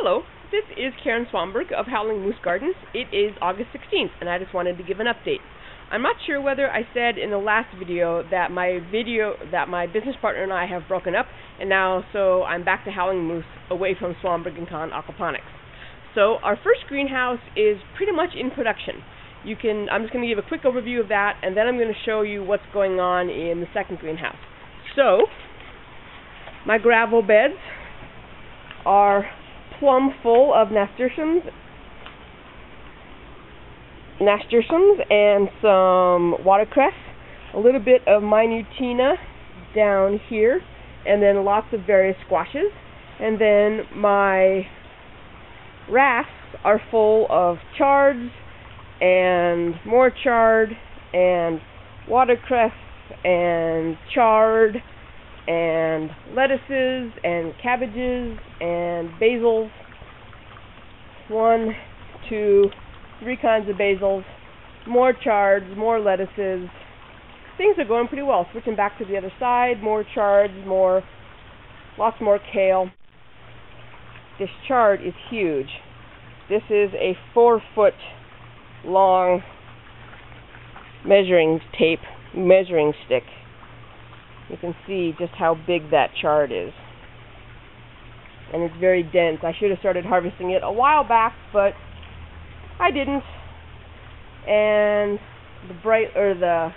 Hello, this is Karen Swanberg of Howling Moose Gardens. It is August 16th, and I just wanted to give an update. I'm not sure whether I said in the last video that my video that my business partner and I have broken up, and now so I'm back to Howling Moose away from Swanberg and Kahn Aquaponics. So our first greenhouse is pretty much in production. You can I'm just going to give a quick overview of that, and then I'm going to show you what's going on in the second greenhouse. So my gravel beds are plumb full of nasturtiums nasturtiums and some watercress, a little bit of minutina down here, and then lots of various squashes. And then my rafts are full of chards and more chard and watercress and chard and lettuces and cabbages and basils. One, two, three kinds of basils, more chards, more lettuces. Things are going pretty well. Switching back to the other side, more chards, more, lots more kale. This chard is huge. This is a four foot long measuring tape, measuring stick. You can see just how big that chard is. And it's very dense. I should have started harvesting it a while back, but I didn't. And the bright or the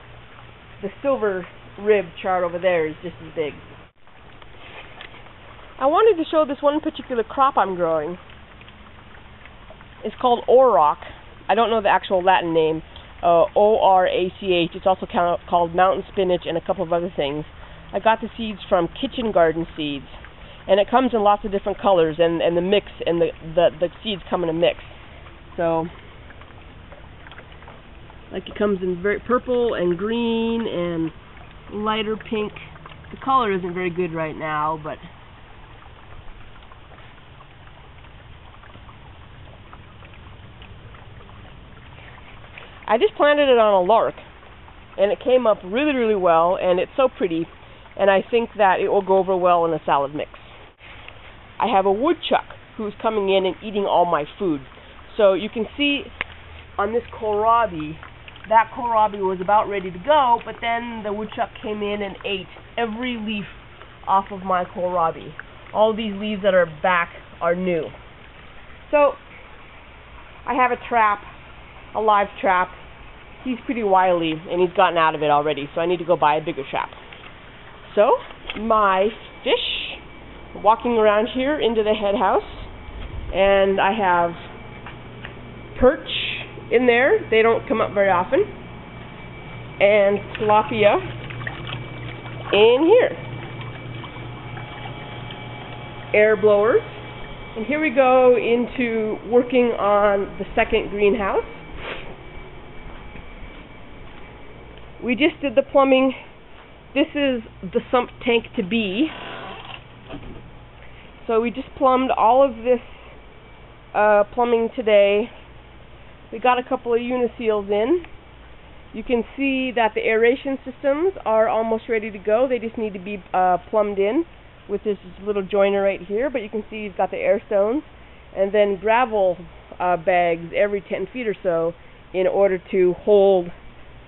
the silver rib chard over there is just as big. I wanted to show this one particular crop I'm growing. It's called Orach. I don't know the actual Latin name. Uh, O-R-A-C-H. It's also called mountain spinach and a couple of other things. I got the seeds from Kitchen Garden Seeds, and it comes in lots of different colors, and, and the mix and the, the the seeds come in a mix. So, like it comes in very purple and green and lighter pink. The color isn't very good right now, but I just planted it on a lark and it came up really really well and it's so pretty and I think that it will go over well in a salad mix. I have a woodchuck who's coming in and eating all my food. So you can see on this kohlrabi, that kohlrabi was about ready to go, but then the woodchuck came in and ate every leaf off of my kohlrabi. All these leaves that are back are new. So I have a trap, a live trap. He's pretty wily and he's gotten out of it already, so I need to go buy a bigger trap. So my fish walking around here into the head house and I have perch in there. They don't come up very often. And tilapia in here. Air blowers. And here we go into working on the second greenhouse. We just did the plumbing. This is the sump tank to be. So we just plumbed all of this uh, plumbing today we got a couple of uniseals in. You can see that the aeration systems are almost ready to go. They just need to be uh, plumbed in with this little joiner right here. But you can see you've got the air stones and then gravel uh, bags every 10 feet or so in order to hold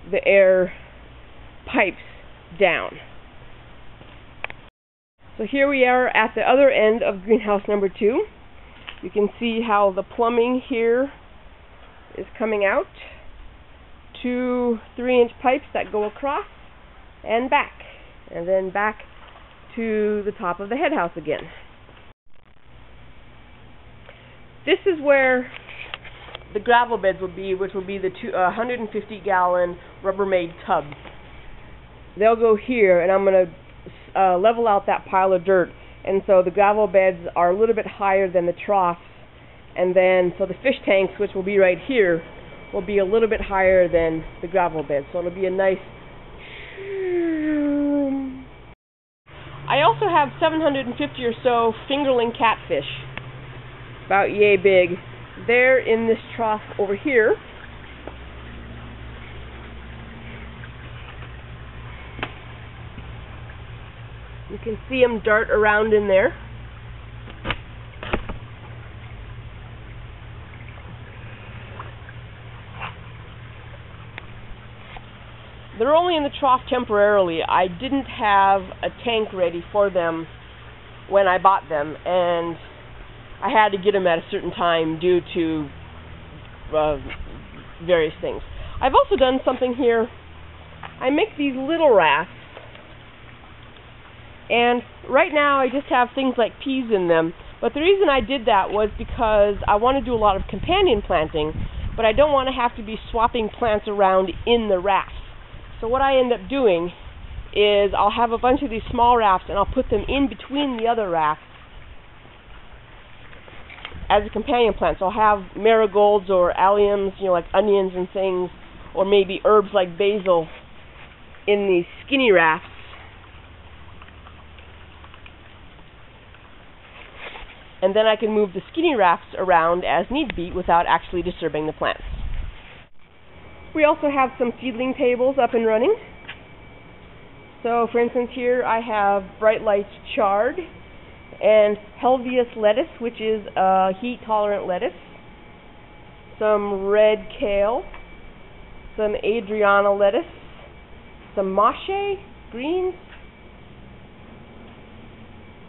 the air pipes down. So here we are at the other end of greenhouse number two. You can see how the plumbing here is coming out. Two three inch pipes that go across and back. And then back to the top of the head house again. This is where the gravel beds will be, which will be the two, uh, 150 gallon Rubbermaid tubs. They'll go here, and I'm going to uh, level out that pile of dirt. And so the gravel beds are a little bit higher than the troughs and then so the fish tanks, which will be right here, will be a little bit higher than the gravel bed. So it'll be a nice. I also have 750 or so fingerling catfish, about yay big. They're in this trough over here. You can see them dart around in there. They're only in the trough temporarily. I didn't have a tank ready for them when I bought them, and I had to get them at a certain time due to uh, various things. I've also done something here. I make these little rafts and right now I just have things like peas in them. But the reason I did that was because I want to do a lot of companion planting, but I don't want to have to be swapping plants around in the raft. So what I end up doing is I'll have a bunch of these small rafts and I'll put them in between the other rafts as a companion plant. So I'll have marigolds or alliums, you know, like onions and things, or maybe herbs like basil in these skinny rafts. And then I can move the skinny rafts around as need be without actually disturbing the plants. We also have some seedling tables up and running. So for instance here I have Bright Lights Chard and Helvias lettuce, which is a heat tolerant lettuce, some red kale, some Adriana lettuce, some mache greens,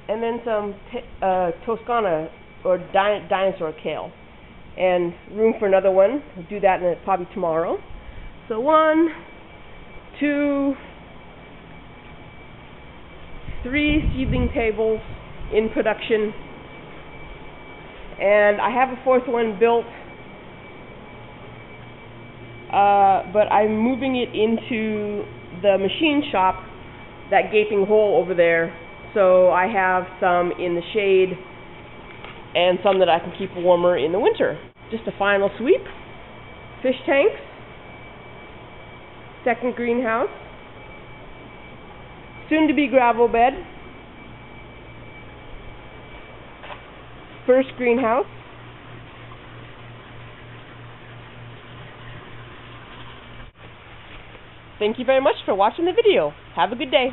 and then some uh, Toscana or di- dinosaur kale, and room for another one. We'll do that in probably tomorrow. So one, two, three seedling tables in production. And I have a fourth one built, uh, but I'm moving it into the machine shop, that gaping hole over there. So I have some in the shade and some that I can keep warmer in the winter. Just a final sweep. Fish tanks. Second greenhouse. Soon to be gravel bed. first greenhouse. Thank you very much for watching the video. Have a good day.